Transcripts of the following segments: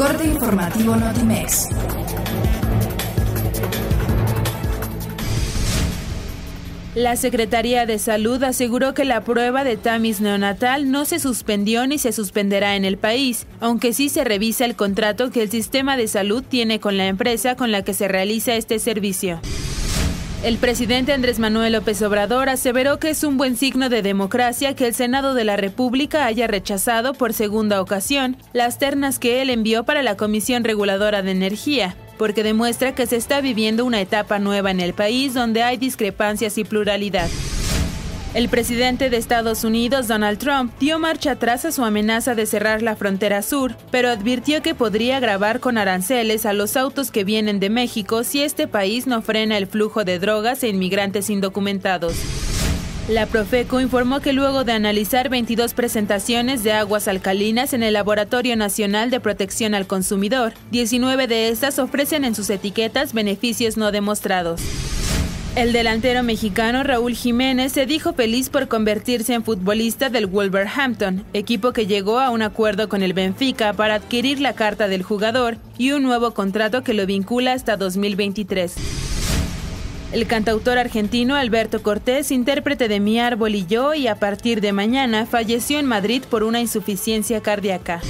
corte informativo Notimex. La Secretaría de Salud aseguró que la prueba de Tamis neonatal no se suspendió ni se suspenderá en el país, aunque sí se revisa el contrato que el sistema de salud tiene con la empresa con la que se realiza este servicio. El presidente Andrés Manuel López Obrador aseveró que es un buen signo de democracia que el Senado de la República haya rechazado por segunda ocasión las ternas que él envió para la Comisión Reguladora de Energía, porque demuestra que se está viviendo una etapa nueva en el país donde hay discrepancias y pluralidad. El presidente de Estados Unidos, Donald Trump, dio marcha atrás a su amenaza de cerrar la frontera sur, pero advirtió que podría grabar con aranceles a los autos que vienen de México si este país no frena el flujo de drogas e inmigrantes indocumentados. La Profeco informó que luego de analizar 22 presentaciones de aguas alcalinas en el Laboratorio Nacional de Protección al Consumidor, 19 de estas ofrecen en sus etiquetas beneficios no demostrados. El delantero mexicano Raúl Jiménez se dijo feliz por convertirse en futbolista del Wolverhampton, equipo que llegó a un acuerdo con el Benfica para adquirir la carta del jugador y un nuevo contrato que lo vincula hasta 2023. El cantautor argentino Alberto Cortés, intérprete de Mi Árbol y Yo, y a partir de mañana falleció en Madrid por una insuficiencia cardíaca.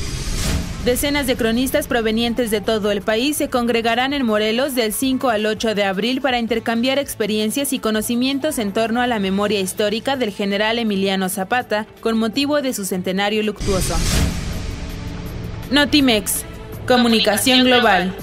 Decenas de cronistas provenientes de todo el país se congregarán en Morelos del 5 al 8 de abril para intercambiar experiencias y conocimientos en torno a la memoria histórica del general Emiliano Zapata con motivo de su centenario luctuoso. Notimex, Comunicación Global.